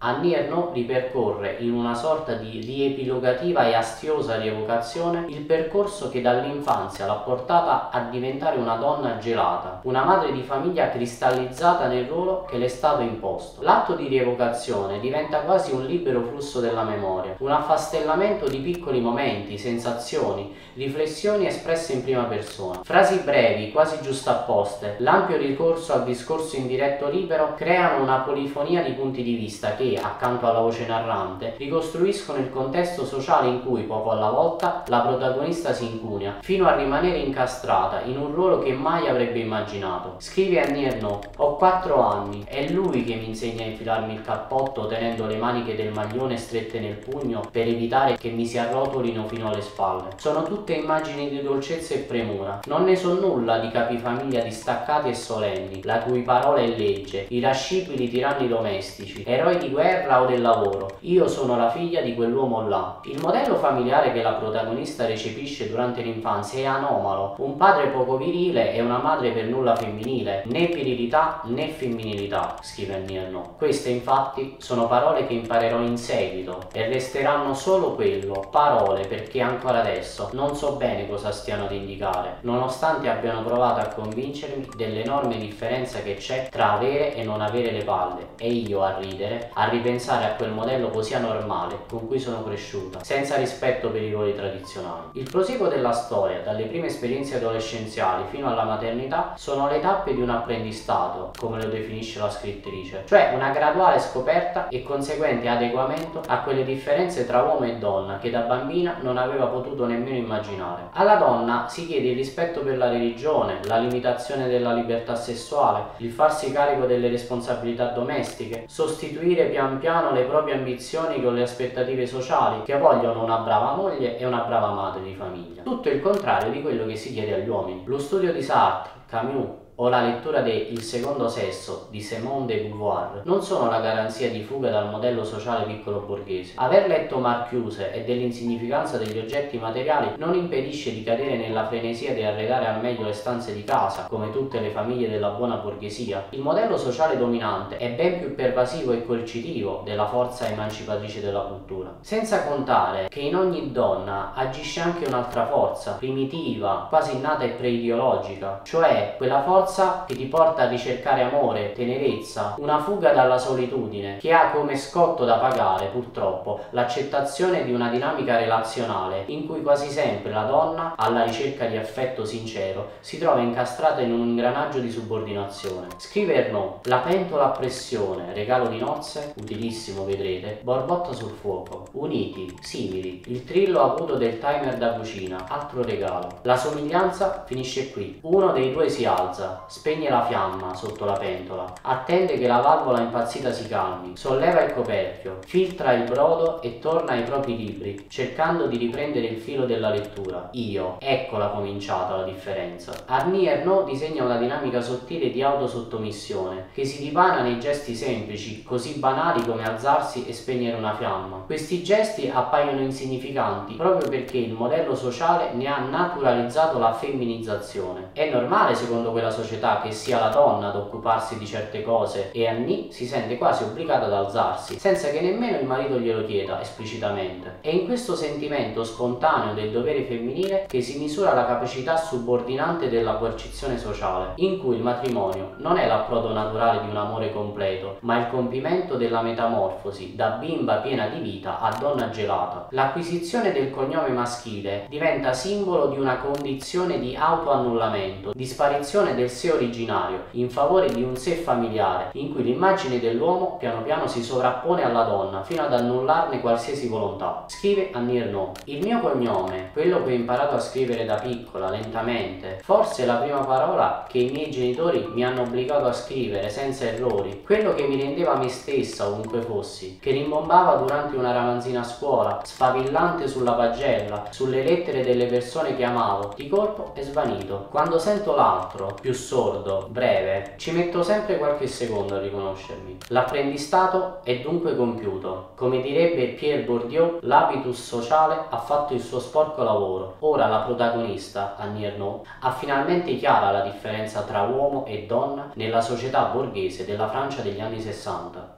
Annie Ernaux ripercorre in una sorta di riepilogativa e astiosa rievocazione il percorso che dall'infanzia l'ha portata a diventare una donna gelata, una madre di famiglia cristallizzata nel ruolo che le è stato imposto. L'atto di rievocazione diventa quasi un libero flusso della memoria, un affastellamento di piccoli momenti, sensazioni, riflessioni espresse in prima persona. Frasi brevi, quasi giustapposte, l'ampio ricorso al discorso in diretto libero creano una polifonia di punti di vista che accanto alla voce narrante, ricostruiscono il contesto sociale in cui, poco alla volta, la protagonista si incunia, fino a rimanere incastrata in un ruolo che mai avrebbe immaginato. Scrive Annie Ernaux, ho quattro anni, è lui che mi insegna a infilarmi il cappotto tenendo le maniche del maglione strette nel pugno per evitare che mi si arrotolino fino alle spalle. Sono tutte immagini di dolcezza e premura, non ne so nulla di capifamiglia distaccati e solenni, la cui parola è legge, irascibili tiranni domestici, eroi di guerra o del lavoro. Io sono la figlia di quell'uomo là. Il modello familiare che la protagonista recepisce durante l'infanzia è anomalo. Un padre poco virile e una madre per nulla femminile. Né virilità né femminilità, scrive Nierno. Queste infatti sono parole che imparerò in seguito e resteranno solo quello, parole perché ancora adesso non so bene cosa stiano ad indicare, nonostante abbiano provato a convincermi dell'enorme differenza che c'è tra avere e non avere le palle e io a ridere, a ripensare a quel modello così anormale con cui sono cresciuta, senza rispetto per i ruoli tradizionali. Il proseguo della storia, dalle prime esperienze adolescenziali fino alla maternità, sono le tappe di un apprendistato, come lo definisce la scrittrice, cioè una graduale scoperta e conseguente adeguamento a quelle differenze tra uomo e donna che da bambina non aveva potuto nemmeno immaginare. Alla donna si chiede il rispetto per la religione, la limitazione della libertà sessuale, il farsi carico delle responsabilità domestiche, sostituire pian piano le proprie ambizioni con le aspettative sociali che vogliono una brava moglie e una brava madre di famiglia. Tutto il contrario di quello che si chiede agli uomini. Lo studio di Sartre, Camus, o la lettura de Il secondo sesso di Simone de Beauvoir non sono la garanzia di fuga dal modello sociale piccolo borghese. Aver letto Marchiuse e dell'insignificanza degli oggetti materiali non impedisce di cadere nella frenesia di arredare al meglio le stanze di casa, come tutte le famiglie della buona borghesia. Il modello sociale dominante è ben più pervasivo e coercitivo della forza emancipatrice della cultura. Senza contare che in ogni donna agisce anche un'altra forza, primitiva, quasi innata e preideologica, cioè quella forza forza che ti porta a ricercare amore, tenerezza, una fuga dalla solitudine, che ha come scotto da pagare, purtroppo, l'accettazione di una dinamica relazionale in cui quasi sempre la donna, alla ricerca di affetto sincero, si trova incastrata in un ingranaggio di subordinazione. Scrive Ernaud, la pentola a pressione, regalo di nozze, utilissimo vedrete, borbotta sul fuoco, uniti, simili, il trillo acuto del timer da cucina, altro regalo. La somiglianza finisce qui, uno dei due si alza, spegne la fiamma sotto la pentola, attende che la valvola impazzita si calmi, solleva il coperchio, filtra il brodo e torna ai propri libri, cercando di riprendere il filo della lettura. Io, eccola cominciata la differenza. Arnie Ernaux disegna una dinamica sottile di autosottomissione, che si dipana nei gesti semplici, così banali come alzarsi e spegnere una fiamma. Questi gesti appaiono insignificanti proprio perché il modello sociale ne ha naturalizzato la femminizzazione. È normale secondo quella società società che sia la donna ad occuparsi di certe cose e Annie si sente quasi obbligata ad alzarsi, senza che nemmeno il marito glielo chieda esplicitamente. È in questo sentimento spontaneo del dovere femminile che si misura la capacità subordinante della coercizione sociale, in cui il matrimonio non è l'approdo naturale di un amore completo, ma il compimento della metamorfosi da bimba piena di vita a donna gelata. L'acquisizione del cognome maschile diventa simbolo di una condizione di autoannullamento, di sparizione del sé originario in favore di un sé familiare in cui l'immagine dell'uomo piano piano si sovrappone alla donna fino ad annullarne qualsiasi volontà. Scrive Annie Ernaux, il mio cognome, quello che ho imparato a scrivere da piccola, lentamente, forse la prima parola che i miei genitori mi hanno obbligato a scrivere senza errori, quello che mi rendeva me stessa ovunque fossi, che rimbombava durante una ramanzina a scuola, sfavillante sulla pagella, sulle lettere delle persone che amavo, di colpo è svanito. Quando sento l'altro, più sordo, breve, ci metto sempre qualche secondo a riconoscermi. L'apprendistato è dunque compiuto. Come direbbe Pierre Bourdieu, l'habitus sociale ha fatto il suo sporco lavoro. Ora la protagonista, Annie Ernaux, ha finalmente chiara la differenza tra uomo e donna nella società borghese della Francia degli anni 60.